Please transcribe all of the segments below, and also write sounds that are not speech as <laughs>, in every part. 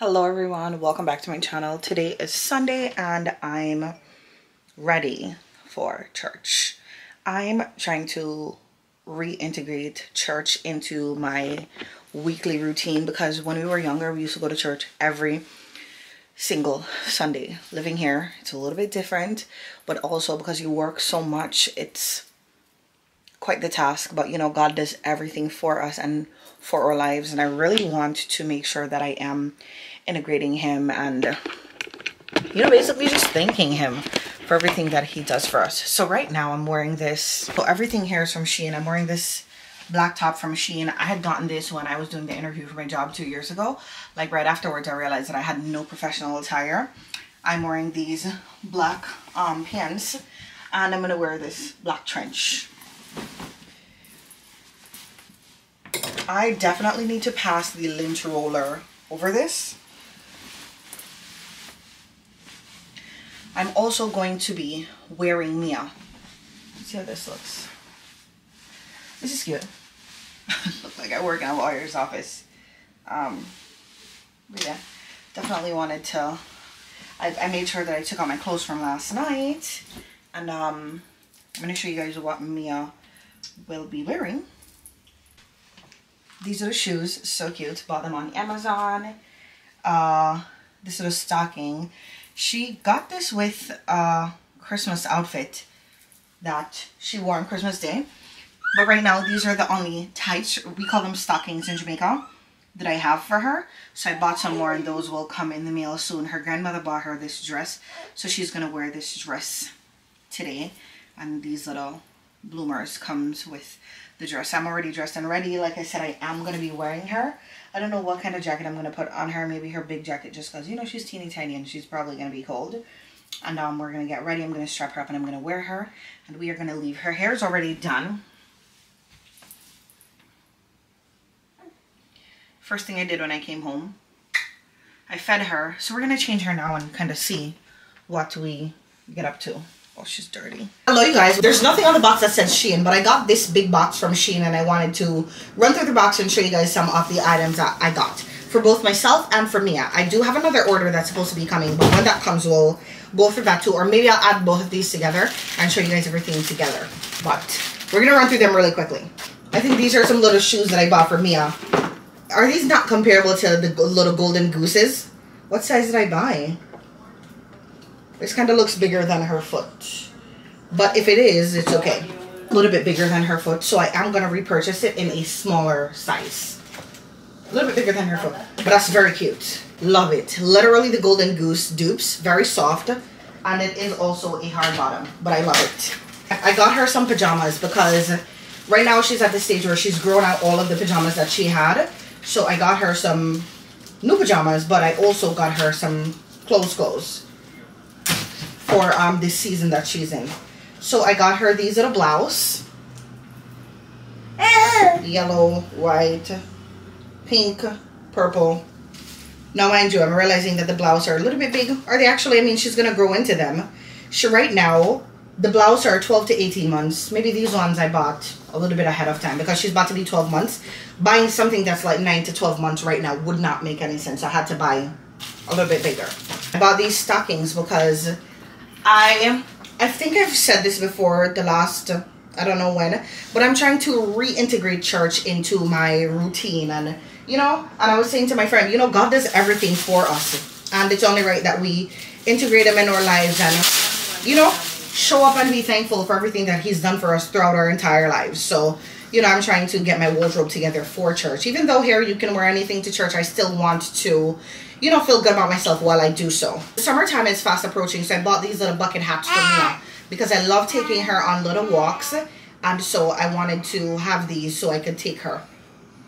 Hello everyone, welcome back to my channel. Today is Sunday and I'm ready for church. I'm trying to reintegrate church into my weekly routine because when we were younger we used to go to church every single Sunday. Living here, it's a little bit different, but also because you work so much, it's quite the task. But you know, God does everything for us and for our lives, and I really want to make sure that I am integrating him and you know basically just thanking him for everything that he does for us. So right now i'm wearing this so everything here is from shein. I'm wearing this black top from shein. I had gotten this when i was doing the interview for my job two years ago. Like right afterwards i realized that i had no professional attire. I'm wearing these black um pants and i'm gonna wear this black trench i definitely need to pass the lint roller over this I'm also going to be wearing Mia. See how this looks. This is cute. <laughs> Look like I work in a lawyer's office. Um, yeah, definitely wanted to. I, I made sure that I took out my clothes from last night. And um, I'm going to show you guys what Mia will be wearing. These the shoes. So cute. Bought them on Amazon. Uh, this little stocking she got this with a Christmas outfit that she wore on Christmas Day. But right now, these are the only tights, we call them stockings in Jamaica, that I have for her. So I bought some more and those will come in the mail soon. Her grandmother bought her this dress. So she's going to wear this dress today. And these little bloomers comes with the dress. I'm already dressed and ready. Like I said, I am going to be wearing her. I don't know what kind of jacket I'm going to put on her. Maybe her big jacket just because, you know, she's teeny tiny and she's probably going to be cold. And um, we're going to get ready. I'm going to strap her up and I'm going to wear her. And we are going to leave. Her hair is already done. First thing I did when I came home, I fed her. So we're going to change her now and kind of see what we get up to. Oh, she's dirty. Hello, you guys. There's nothing on the box that says Shein, but I got this big box from Shein and I wanted to run through the box and show you guys some of the items that I got for both myself and for Mia. I do have another order that's supposed to be coming, but when that comes, we'll go through that too. Or maybe I'll add both of these together and show you guys everything together. But we're going to run through them really quickly. I think these are some little shoes that I bought for Mia. Are these not comparable to the little golden gooses? What size did I buy? This kind of looks bigger than her foot. But if it is, it's okay. A little bit bigger than her foot. So I am going to repurchase it in a smaller size. A little bit bigger than her foot. But that's very cute. Love it. Literally the Golden Goose dupes. Very soft. And it is also a hard bottom. But I love it. I got her some pajamas because right now she's at the stage where she's grown out all of the pajamas that she had. So I got her some new pajamas. But I also got her some clothes clothes for um, this season that she's in. So I got her these little blouse. Yellow, white, pink, purple. Now mind you, I'm realizing that the blouse are a little bit big. Are they actually, I mean, she's going to grow into them. She, right now, the blouse are 12 to 18 months. Maybe these ones I bought a little bit ahead of time because she's about to be 12 months. Buying something that's like 9 to 12 months right now would not make any sense. I had to buy a little bit bigger. I bought these stockings because I I think I've said this before the last I don't know when, but I'm trying to reintegrate church into my routine and you know, and I was saying to my friend, you know, God does everything for us. And it's only right that we integrate him in our lives and you know, show up and be thankful for everything that he's done for us throughout our entire lives. So, you know, I'm trying to get my wardrobe together for church. Even though here you can wear anything to church, I still want to you know, feel good about myself while I do so. Summertime is fast approaching, so I bought these little bucket hats for Mia ah. because I love taking her on little walks. And so I wanted to have these so I could take her.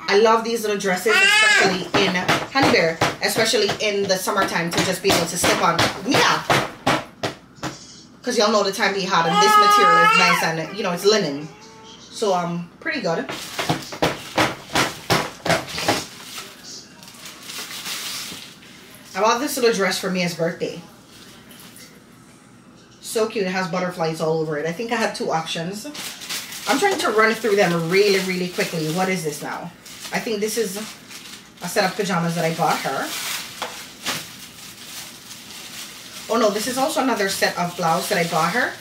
I love these little dresses, ah. especially in Honey Bear, especially in the summertime to just be able to slip on Mia. Because y'all know the time be hot and this ah. material is nice and, you know, it's linen. So, um, pretty good. Bought this little dress for Mia's birthday. So cute. It has butterflies all over it. I think I had two options. I'm trying to run through them really, really quickly. What is this now? I think this is a set of pajamas that I bought her. Oh no, this is also another set of blouse that I bought her.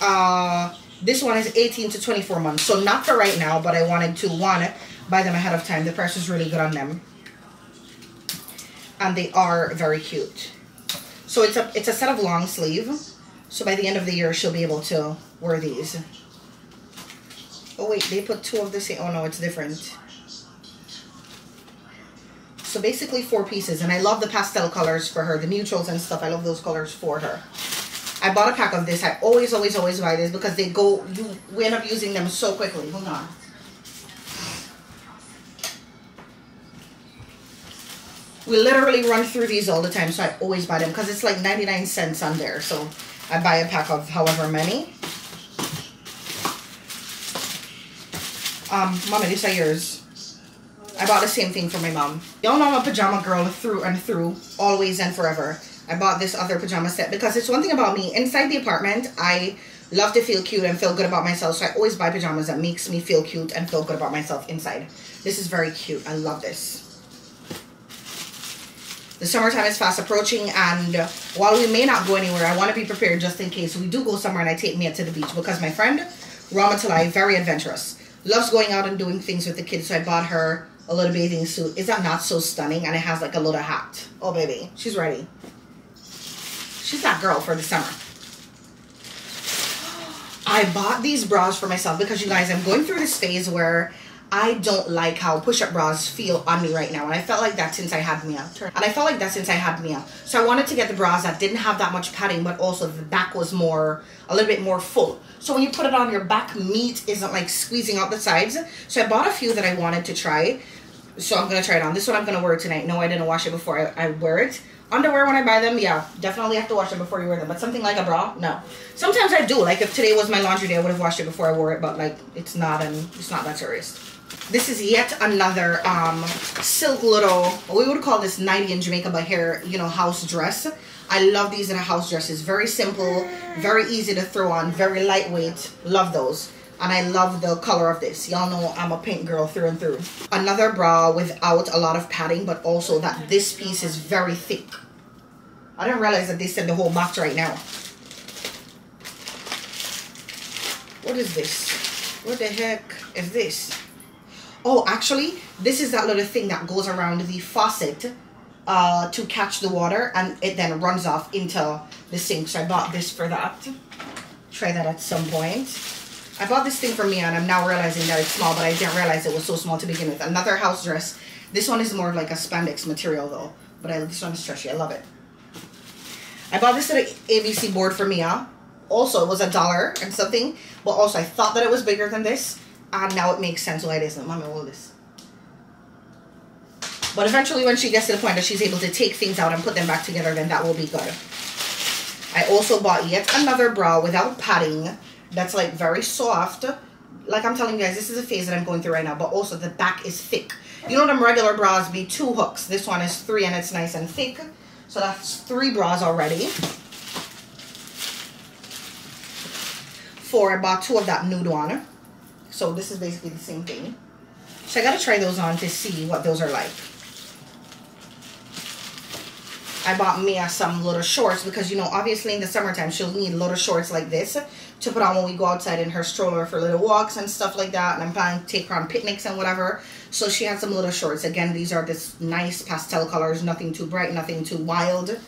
Uh, this one is 18 to 24 months. So not for right now, but I wanted to, one, buy them ahead of time. The price is really good on them. And they are very cute. So it's a, it's a set of long sleeve. So by the end of the year, she'll be able to wear these. Oh wait, they put two of the same. Oh no, it's different. So basically four pieces. And I love the pastel colors for her. The neutrals and stuff. I love those colors for her. I bought a pack of this. I always, always, always buy this because they go, you we end up using them so quickly. Hold on. We literally run through these all the time, so I always buy them because it's like 99 cents on there. So I buy a pack of however many. Um, Mama, these are yours. I bought the same thing for my mom. Y'all know I'm a pajama girl through and through, always and forever. I bought this other pajama set because it's one thing about me. Inside the apartment, I love to feel cute and feel good about myself. So I always buy pajamas that makes me feel cute and feel good about myself inside. This is very cute. I love this. The summertime is fast approaching and while we may not go anywhere, I want to be prepared just in case we do go somewhere and I take Mia to the beach because my friend, Ramatalai, very adventurous. Loves going out and doing things with the kids. So I bought her a little bathing suit. Is that not so stunning? And it has like a little hat. Oh, baby. She's ready. She's that girl for the summer. I bought these bras for myself because you guys, I'm going through this phase where I don't like how push-up bras feel on me right now. And I felt like that since I had Mia. And I felt like that since I had Mia. So I wanted to get the bras that didn't have that much padding, but also the back was more, a little bit more full. So when you put it on your back, meat isn't like squeezing out the sides. So I bought a few that I wanted to try. So I'm going to try it on. This one I'm going to wear tonight. No, I didn't wash it before I, I wear it. Underwear when I buy them, yeah, definitely have to wash it before you wear them. But something like a bra, no. Sometimes I do. Like if today was my laundry day, I would have washed it before I wore it. But like it's not, and it's not that serious. This is yet another um, silk little, we would call this 90 in Jamaica, but here, you know, house dress. I love these in a house dress. It's very simple, very easy to throw on, very lightweight. Love those. And I love the color of this. Y'all know I'm a pink girl through and through. Another bra without a lot of padding, but also that this piece is very thick. I didn't realize that they said the whole box right now. What is this? What the heck is this? Oh, actually, this is that little thing that goes around the faucet uh, to catch the water and it then runs off into the sink. So I bought this for that. Try that at some point. I bought this thing for me and I'm now realizing that it's small, but I didn't realize it was so small to begin with. Another house dress. This one is more like a spandex material though, but I, this one is stretchy. I love it. I bought this an ABC board for Mia. Also, it was a dollar and something, but also I thought that it was bigger than this, and now it makes sense why it isn't. Mommy, is this? But eventually, when she gets to the point that she's able to take things out and put them back together, then that will be good. I also bought yet another bra without padding that's like very soft. Like I'm telling you guys, this is a phase that I'm going through right now, but also the back is thick. You know them regular bras be two hooks. This one is three and it's nice and thick. So that's three bras already. Four, I bought two of that nude one. So this is basically the same thing. So I gotta try those on to see what those are like. I bought Mia some little shorts because, you know, obviously in the summertime, she'll need little shorts like this to put on when we go outside in her stroller for little walks and stuff like that. And I'm planning to take her on picnics and whatever. So she had some little shorts. Again, these are this nice pastel colors. Nothing too bright, nothing too wild.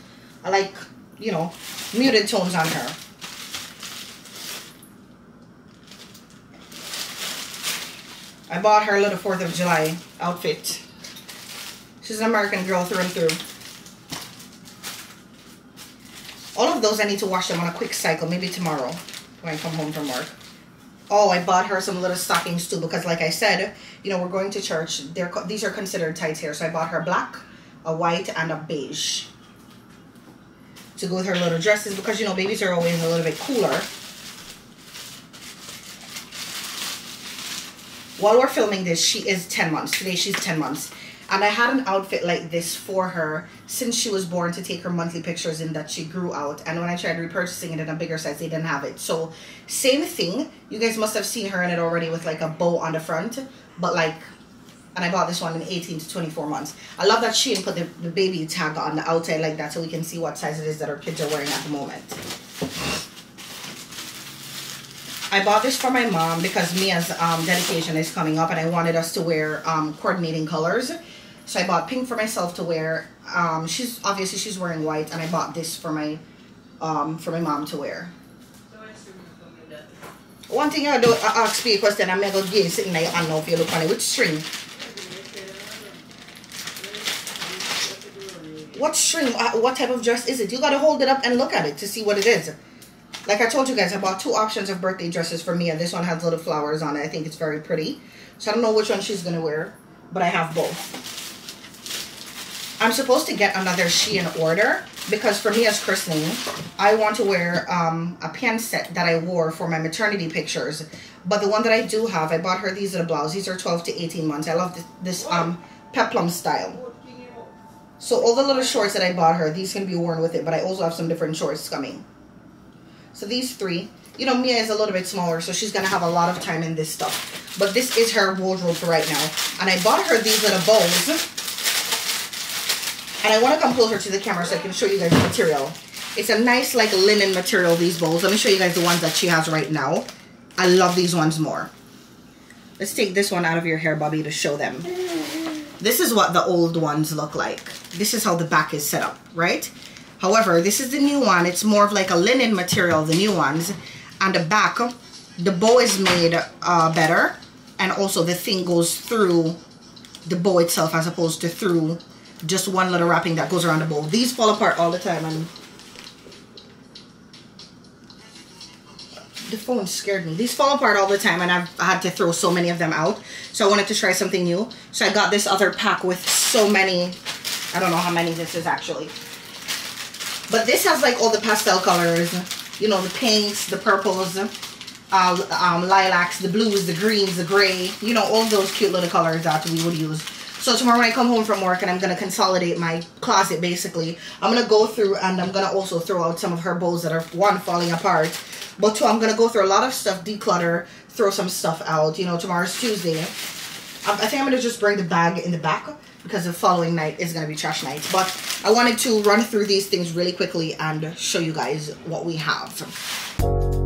I like, you know, muted tones on her. I bought her a little 4th of July outfit. She's an American girl through and through. All of those, I need to wash them on a quick cycle, maybe tomorrow when I come home from work. Oh, I bought her some little stockings too because like I said, you know, we're going to church. They're These are considered tights here. So I bought her black, a white, and a beige to go with her little dresses because, you know, babies are always a little bit cooler. While we're filming this, she is 10 months. Today she's 10 months. And I had an outfit like this for her since she was born to take her monthly pictures in that she grew out. And when I tried repurchasing it in a bigger size, they didn't have it. So same thing. You guys must have seen her in it already with like a bow on the front. But like and I bought this one in 18 to 24 months. I love that Shein put the, the baby tag on the outside like that so we can see what size it is that our kids are wearing at the moment. I bought this for my mom because Mia's um, dedication is coming up and I wanted us to wear um, coordinating colors. So I bought pink for myself to wear. Um, she's obviously she's wearing white and I bought this for my um, for my mom to wear. One thing I do I ask me a question I'm gonna give sitting there and know if you look on it which string. What string? Uh, what type of dress is it? You gotta hold it up and look at it to see what it is. Like I told you guys, I bought two options of birthday dresses for Mia. This one has little flowers on it. I think it's very pretty. So I don't know which one she's gonna wear, but I have both. I'm supposed to get another Shein order because for Mia's christening, I want to wear um, a pen set that I wore for my maternity pictures. But the one that I do have, I bought her these little blouses. These are 12 to 18 months. I love this, this um, peplum style. So all the little shorts that I bought her, these can be worn with it, but I also have some different shorts coming. So these three, you know, Mia is a little bit smaller, so she's gonna have a lot of time in this stuff. But this is her wardrobe right now. And I bought her these little bows. And I wanna come closer to the camera so I can show you guys the material. It's a nice like linen material, these bowls. Let me show you guys the ones that she has right now. I love these ones more. Let's take this one out of your hair, Bobby, to show them. This is what the old ones look like. This is how the back is set up, right? However, this is the new one. It's more of like a linen material, the new ones. And the back, the bow is made uh, better. And also the thing goes through the bow itself as opposed to through just one little wrapping that goes around the bow. These fall apart all the time and the phone scared me. These fall apart all the time and I've had to throw so many of them out. So I wanted to try something new. So I got this other pack with so many, I don't know how many this is actually. But this has like all the pastel colors, you know, the pinks, the purples, uh, um, lilacs, the blues, the greens, the gray, you know, all those cute little colors that we would use. So tomorrow when I come home from work and I'm going to consolidate my closet basically, I'm going to go through and I'm going to also throw out some of her bows that are, one, falling apart, but two, I'm going to go through a lot of stuff, declutter, throw some stuff out. You know, tomorrow's Tuesday. I, I think I'm going to just bring the bag in the back because the following night is going to be trash night. But I wanted to run through these things really quickly and show you guys what we have.